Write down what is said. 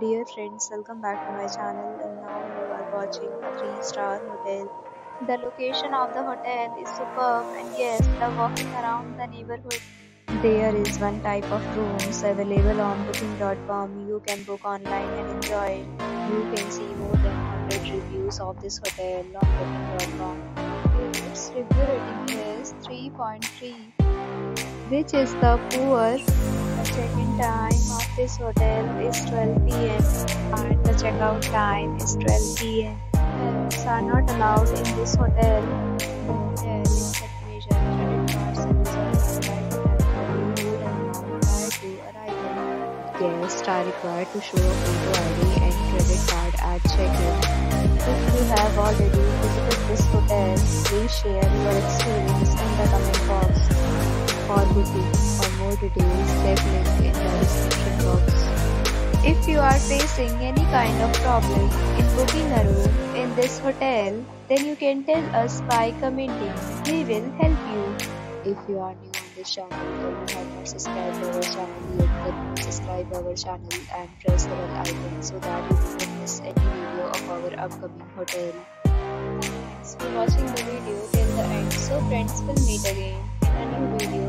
Dear friends, welcome back to my channel and now you are watching 3-star hotel. The location of the hotel is superb and yes, the walking around the neighborhood. There is one type of rooms available on booking.com. You can book online and enjoy. You can see more than 100 reviews of this hotel on booking.com. Its review rating is 3.3 which is the poor. The check-in time of this hotel is 12 pm and the checkout time is 12 pm. Pets are not allowed in this hotel. The hotel major credit cards and. Guests are required to show photo ID and credit card at check-in. If you have already visited this hotel, please share your experience in the comment box. For booking link in the description box. If you are facing any kind of problem in booking a room in this hotel, then you can tell us by commenting. We will help you. If you are new on this channel or you have not subscribed our channel yet, then subscribe our channel and press the bell icon so that you do not miss any video of our upcoming hotel. Thanks for watching the video till the end. So friends will meet again in a new video